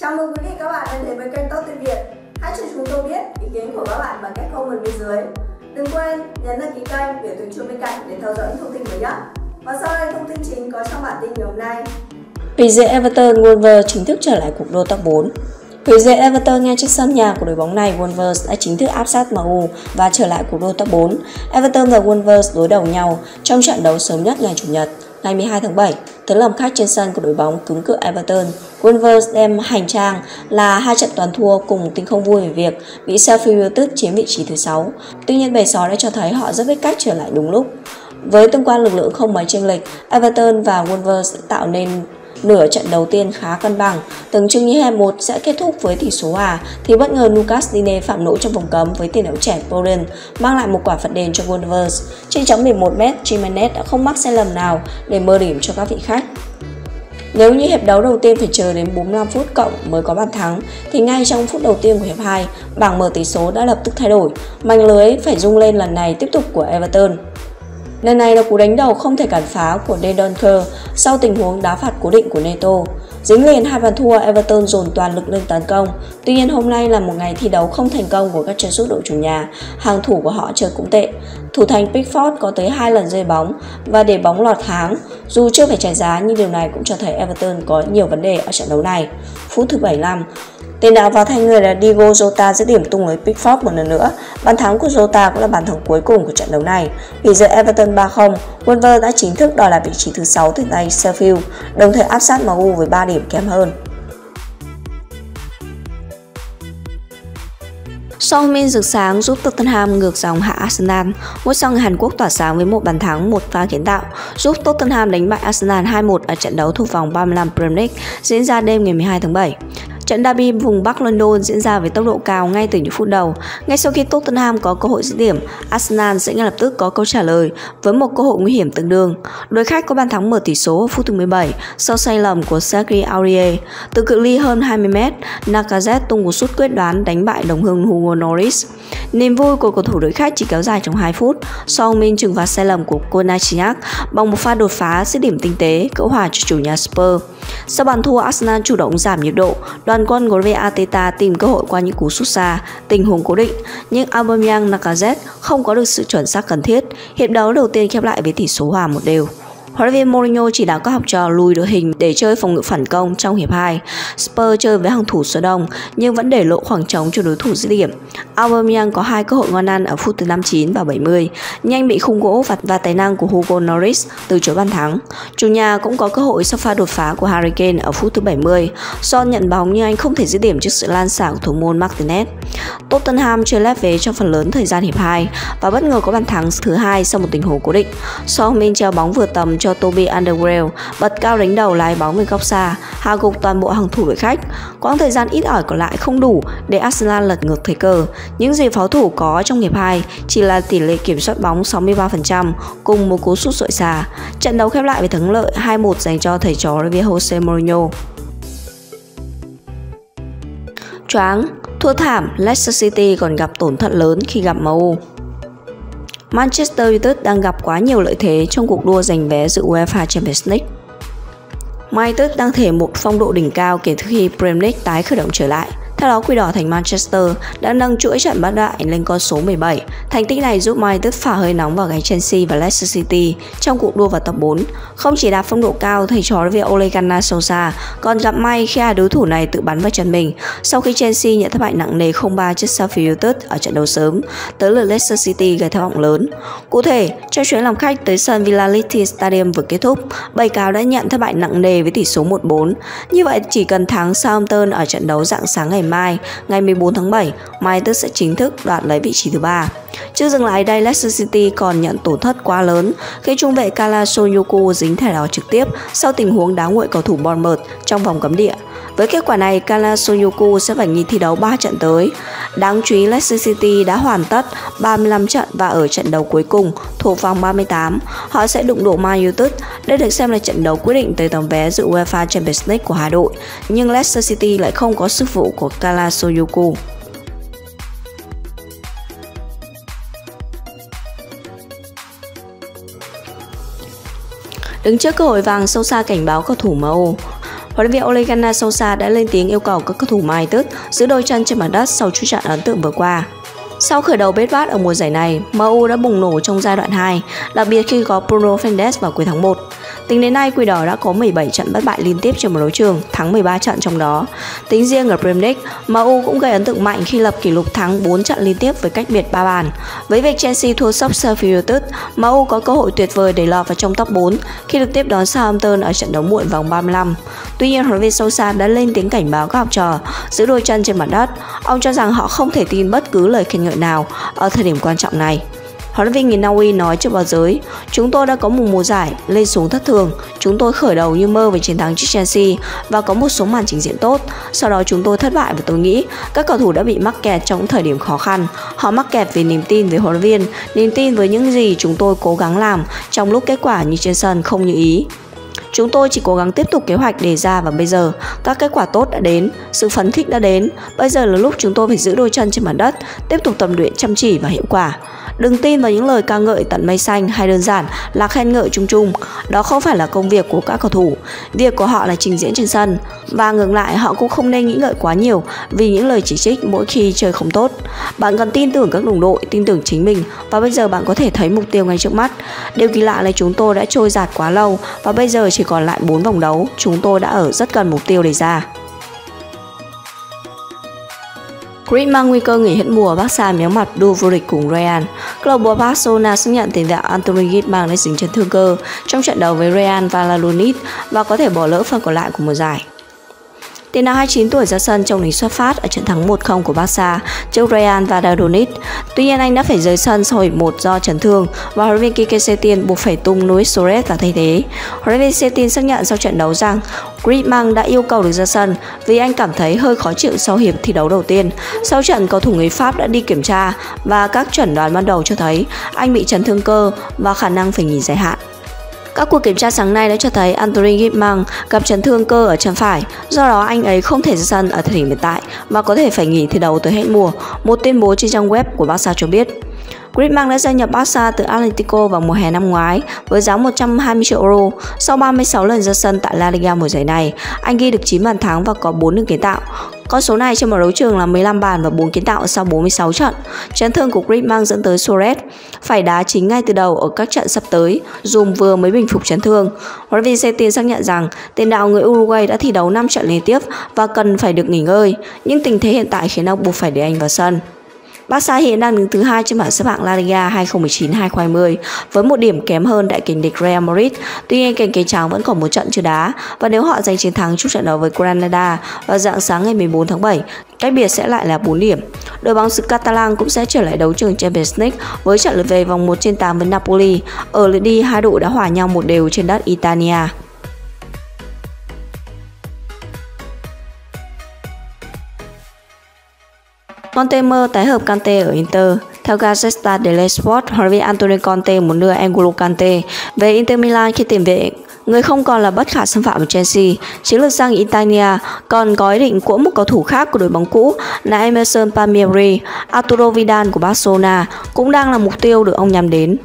Chào mừng quý vị các bạn đến đến với kênh Tốt Tiếng Việt. Hãy cho chúng tôi biết ý kiến của các bạn bằng cách comment bên dưới. Đừng quên nhấn đăng ký kênh để tuyển chuông bên cạnh để theo dõi những thông tin mới nhất. Và sau đây thông tin chính có trong bản tin ngày hôm nay. PJ Everton, Wolves chính thức trở lại cuộc đua top 4. PJ Everton ngay trên sân nhà của đội bóng này, Wolves đã chính thức áp sát MU và trở lại cuộc đua top 4. Everton và Wolves đối đầu nhau trong trận đấu sớm nhất ngày Chủ nhật, ngày 12 tháng 7. Tới làm khách trên sân của đội bóng cứng cự Everton, Wolves đem hành trang là hai trận toàn thua cùng tính không vui về việc bị Sheffield United chiếm vị trí thứ 6. Tuy nhiên bầy sói đã cho thấy họ rất biết cách trở lại đúng lúc. Với tương quan lực lượng không mấy chênh lệch, Everton và Wolves tạo nên Nửa trận đầu tiên khá cân bằng, tưởng chừng như hiệp 1 sẽ kết thúc với tỷ số hòa thì bất ngờ Lucas Digne phạm lỗi trong vòng cấm với tiền đạo trẻ Poland mang lại một quả phạt đền cho Wolves. Trên chấm 11m, Jimenez đã không mắc sai lầm nào để mơ điểm cho các vị khách. Nếu như hiệp đấu đầu tiên phải chờ đến 45 phút cộng mới có bàn thắng, thì ngay trong phút đầu tiên của hiệp 2, bảng mở tỷ số đã lập tức thay đổi. Mảnh lưới phải rung lên lần này tiếp tục của Everton. Lần này là cú đánh đầu không thể cản phá của Dendonker sau tình huống đá phạt cố định của Neto. Dính liền hai bàn thua, Everton dồn toàn lực lên tấn công. Tuy nhiên hôm nay là một ngày thi đấu không thành công của các chân sút đội chủ nhà. Hàng thủ của họ chơi cũng tệ. Thủ thành Pickford có tới hai lần rơi bóng và để bóng lọt háng. Dù chưa phải trả giá nhưng điều này cũng cho thấy Everton có nhiều vấn đề ở trận đấu này. Phút thứ 75, Tiền đạo vào thay người là Diego Jota giữ điểm tung lưới Pickford một lần nữa. Bàn thắng của Jota cũng là bàn thắng cuối cùng của trận đấu này. Vì giờ Everton 3-0, Wolves đã chính thức đòi lại vị trí thứ 6 từ tay Sheffield, đồng thời áp sát MU với 3 điểm kém hơn. Song Min rực sáng giúp Tottenham ngược dòng hạ Arsenal. Ngôi sao người Hàn Quốc tỏa sáng với một bàn thắng, một pha kiến tạo, giúp Tottenham đánh bại Arsenal 2-1 ở trận đấu thuộc vòng 35 Premier League diễn ra đêm ngày 12 tháng 7. Trận derby vùng Bắc London diễn ra với tốc độ cao ngay từ những phút đầu. Ngay sau khi Tottenham có cơ hội dứt điểm, Arsenal sẽ ngay lập tức có câu trả lời với một cơ hội nguy hiểm tương đương. Đội khách có bàn thắng mở tỷ số ở phút thứ 17 sau sai lầm của Sergi Aurier. Từ cự ly hơn 20m, Nakazet tung một sút quyết đoán đánh bại đồng hương Hugo Norris. Niềm vui của cầu thủ đội khách chỉ kéo dài trong 2 phút. Song Min trừng phạt sai lầm của Konachiak bằng một pha đột phá dứt điểm tinh tế cỡ hòa cho chủ nhà Spurs. Sau bàn thua, Arsenal chủ động giảm nhiệt độ, đoàn quân của Arteta tìm cơ hội qua những cú sút xa, tình huống cố định, nhưng Aubameyang Lacazette không có được sự chuẩn xác cần thiết. Hiệp đấu đầu tiên khép lại với tỷ số hòa một đều. Huấn luyện viên Mourinho chỉ đạo các học trò lùi đội hình để chơi phòng ngự phản công trong hiệp 2. Spurs chơi với hàng thủ số đông nhưng vẫn để lộ khoảng trống cho đối thủ dứt điểm. Aubameyang có hai cơ hội ngon ăn ở phút thứ 59 và 70, nhanh bị khung gỗ và, và tài năng của Hugo Norris từ chối bàn thắng. Chủ nhà cũng có cơ hội sau pha đột phá của Harry Kane ở phút thứ 70. Son nhận bóng nhưng anh không thể dứt điểm trước sự lan xả của thủ môn Martinez. Tottenham chơi lép vế trong phần lớn thời gian hiệp 2 và bất ngờ có bàn thắng thứ hai sau một tình huống cố định. Son Min treo bóng vừa tầm cho cho Toby Underwell bật cao đánh đầu lái bóng về góc xa, hạ gục toàn bộ hàng thủ đội khách. Quãng thời gian ít ỏi còn lại không đủ để Arsenal lật ngược thế cờ. Những gì pháo thủ có trong hiệp 2 chỉ là tỷ lệ kiểm soát bóng 63% cùng một cú sút sội xa. Trận đấu khép lại với thắng lợi 2-1 dành cho thầy trò Javier Jose Mourinho. Choáng, thua thảm, Leicester City còn gặp tổn thất lớn khi gặp MU. Manchester United đang gặp quá nhiều lợi thế trong cuộc đua giành vé dự UEFA Champions League. United đang thể một phong độ đỉnh cao kể từ khi Premier League tái khởi động trở lại. Theo đó, Quỷ đỏ thành Manchester đã nâng chuỗi trận bất bại lên con số 17. Thành tích này giúp United phả hơi nóng vào gáy Chelsea và Leicester City trong cuộc đua vào top 4. Không chỉ đạt phong độ cao, thầy trò với Ole Gunnar Solskjaer còn gặp may khi hai đối thủ này tự bắn vào chân mình sau khi Chelsea nhận thất bại nặng nề 0-3 trước Sheffield United ở trận đấu sớm, tới lượt Leicester City gây thất vọng lớn. Cụ thể, trong chuyến làm khách tới sân Villa Litti Stadium vừa kết thúc, bầy cáo đã nhận thất bại nặng nề với tỷ số 1-4. Như vậy, chỉ cần thắng Southampton ở trận đấu dạng sáng ngày mai, ngày 14 tháng 7, United sẽ chính thức đoạt lấy vị trí thứ ba. Chưa dừng lại đây, Leicester City còn nhận tổn thất quá lớn khi trung vệ Kala Sonyoku dính thẻ đỏ trực tiếp sau tình huống đá nguội cầu thủ Bournemouth trong vòng cấm địa. Với kết quả này, Kala Soyoku sẽ phải nghỉ thi đấu 3 trận tới. Đáng chú ý, Leicester City đã hoàn tất 35 trận và ở trận đấu cuối cùng thuộc vòng 38, họ sẽ đụng độ Man United. Đây được xem là trận đấu quyết định tới tấm vé dự UEFA Champions League của hai đội, nhưng Leicester City lại không có sức vụ của Kala Soyoku. Đứng trước cơ hội vàng sâu xa cảnh báo cầu thủ MU, huấn luyện viên Ole Gunnar Solskjaer đã lên tiếng yêu cầu các cầu thủ Mai-tức giữ đôi chân trên mặt đất sau chút trận ấn tượng vừa qua. Sau khởi đầu bết bát ở mùa giải này, MU đã bùng nổ trong giai đoạn 2, đặc biệt khi có Bruno Fernandes vào cuối tháng 1. Tính đến nay, Quỷ Đỏ đã có 17 trận bất bại liên tiếp trên một đấu trường, thắng 13 trận trong đó. Tính riêng ở Premier League, MU cũng gây ấn tượng mạnh khi lập kỷ lục thắng 4 trận liên tiếp với cách biệt 3 bàn. Với việc Chelsea thua sốc Sheffield United, MU có cơ hội tuyệt vời để lọt vào trong top 4 khi được tiếp đón Southampton ở trận đấu muộn vòng 35. Tuy nhiên, huấn luyện viên Solskjaer đã lên tiếng cảnh báo các học trò giữ đôi chân trên mặt đất. Ông cho rằng họ không thể tin bất cứ lời khen ngợi nào ở thời điểm quan trọng này. Huấn luyện viên người Na Uy nói trước báo giới, chúng tôi đã có một mùa giải lên xuống thất thường, chúng tôi khởi đầu như mơ về chiến thắng trước Chelsea và có một số màn trình diễn tốt. Sau đó chúng tôi thất bại và tôi nghĩ các cầu thủ đã bị mắc kẹt trong thời điểm khó khăn. Họ mắc kẹt vì niềm tin về huấn luyện viên, niềm tin với những gì chúng tôi cố gắng làm trong lúc kết quả như trên sân không như ý. Chúng tôi chỉ cố gắng tiếp tục kế hoạch đề ra và bây giờ các kết quả tốt đã đến, sự phấn khích đã đến. Bây giờ là lúc chúng tôi phải giữ đôi chân trên mặt đất, tiếp tục tập luyện chăm chỉ và hiệu quả. Đừng tin vào những lời ca ngợi tận mây xanh hay đơn giản là khen ngợi chung chung. Đó không phải là công việc của các cầu thủ. Việc của họ là trình diễn trên sân. Và ngược lại họ cũng không nên nghĩ ngợi quá nhiều vì những lời chỉ trích mỗi khi chơi không tốt. Bạn cần tin tưởng các đồng đội, tin tưởng chính mình và bây giờ bạn có thể thấy mục tiêu ngay trước mắt. Điều kỳ lạ là chúng tôi đã trôi giạt quá lâu và bây giờ chỉ còn lại 4 vòng đấu. Chúng tôi đã ở rất gần mục tiêu đề ra. Grid mang nguy cơ nghỉ hết mùa, Barca méo mặt đua vô địch cùng Real. Club Barcelona xác nhận tiền vệ Anthony Griezmann đã dính chấn thương cơ trong trận đấu với Real Valladolid và có thể bỏ lỡ phần còn lại của mùa giải. Tiền đạo 29 tuổi ra sân trong lý xuất phát ở trận thắng 1-0 của Barca trước Real Valladolid. Tuy nhiên anh đã phải rời sân sau hiệp 1 do chấn thương và huấn luyện viên Kike Setien buộc phải tung Luis Suarez vào thay thế. Huấn luyện viên Setien xác nhận sau trận đấu rằng Griezmann đã yêu cầu được ra sân vì anh cảm thấy hơi khó chịu sau hiệp thi đấu đầu tiên. Sau trận, cầu thủ người Pháp đã đi kiểm tra và các chuẩn đoán ban đầu cho thấy anh bị chấn thương cơ và khả năng phải nghỉ dài hạn. Các cuộc kiểm tra sáng nay đã cho thấy Anthony Griezmann gặp chấn thương cơ ở chân phải, do đó anh ấy không thể ra sân ở thời điểm hiện tại và có thể phải nghỉ thi đấu tới hết mùa, một tuyên bố trên trang web của Barca cho biết. Griezmann đã gia nhập Barca từ Atletico vào mùa hè năm ngoái với giá 120 triệu euro. Sau 36 lần ra sân tại La Liga mùa giải này, anh ghi được 9 bàn thắng và có 4 đường kiến tạo. Con số này trên một đấu trường là 15 bàn và 4 kiến tạo sau 46 trận. Chấn thương của Griezmann dẫn tới Suarez phải đá chính ngay từ đầu ở các trận sắp tới, dùm vừa mới bình phục chấn thương. Huấn luyện viên xác nhận rằng tiền đạo người Uruguay đã thi đấu 5 trận liên tiếp và cần phải được nghỉ ngơi, nhưng tình thế hiện tại khiến ông buộc phải để anh vào sân. Barca hiện đang đứng thứ hai trên bảng xếp hạng La Liga 2019-2020 với một điểm kém hơn đại kình địch Real Madrid. Tuy nhiên kèn kế trắng vẫn còn một trận chưa đá và nếu họ giành chiến thắng trong trận đấu với Granada vào dạng sáng ngày 14 tháng 7, cách biệt sẽ lại là 4 điểm. Đội bóng xứ Catalan cũng sẽ trở lại đấu trường Champions League với trận lượt về vòng 1 trên 8 với Napoli. Ở lượt đi, hai đội đã hòa nhau một đều trên đất Italia. Conte mơ tái hợp Kante ở Inter. Theo Gazzetta dello Sport, huấn luyện viên Antonio Conte muốn đưa Angelo Kante về Inter Milan khi tiền vệ người không còn là bất khả xâm phạm của Chelsea. Chiến lược sang Italia còn có ý định của một cầu thủ khác của đội bóng cũ là Emerson Palmieri, Arturo Vidal của Barcelona cũng đang là mục tiêu được ông nhắm đến.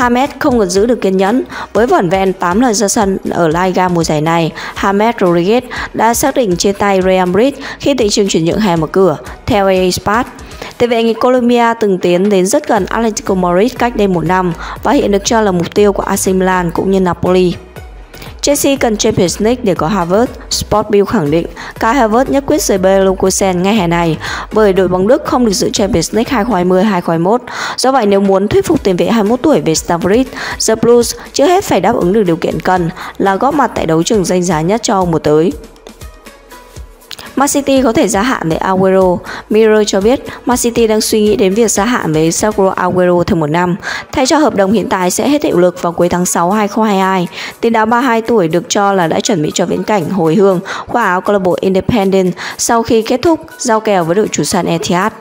Hamed không còn giữ được kiên nhẫn. Với vỏn vẹn 8 lần ra sân ở La Liga mùa giải này, Hamed Rodriguez đã xác định trên tay Real Madrid khi thị trường chuyển nhượng hè mở cửa, theo EA Sport. Tiền vệ người Colombia từng tiến đến rất gần Atletico Madrid cách đây một năm và hiện được cho là mục tiêu của AC Milan cũng như Napoli. Chelsea cần Champions League để có Havertz. Sportbill khẳng định, Kai Havertz nhất quyết rời Bayer Leverkusen ngay hè này, bởi đội bóng Đức không được giữ Champions League 2020-2021. Do vậy, nếu muốn thuyết phục tiền vệ 21 tuổi về Stamford The Blues trước hết phải đáp ứng được điều kiện cần là góp mặt tại đấu trường danh giá nhất cho mùa tới. Man City có thể gia hạn với Aguero. Mirror cho biết Man City đang suy nghĩ đến việc gia hạn với Sergio Aguero thêm một năm, thay cho hợp đồng hiện tại sẽ hết hiệu lực vào cuối tháng 6 2022. Tiền đạo 32 tuổi được cho là đã chuẩn bị cho viễn cảnh hồi hương qua áo câu lạc bộ Independent sau khi kết thúc giao kèo với đội chủ sân Etihad.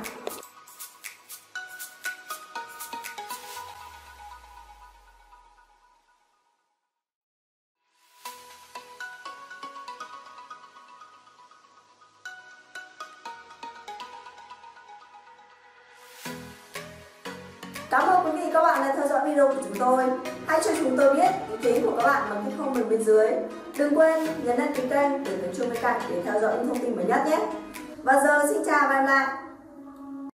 Cảm ơn quý vị các bạn đã theo dõi video của chúng tôi. Hãy cho chúng tôi biết ý kiến của các bạn bằng cách comment bên dưới. Đừng quên nhấn đăng ký kênh để nhấn chuông bên cạnh để theo dõi những thông tin mới nhất nhé. Và giờ xin chào và hẹn gặp lại.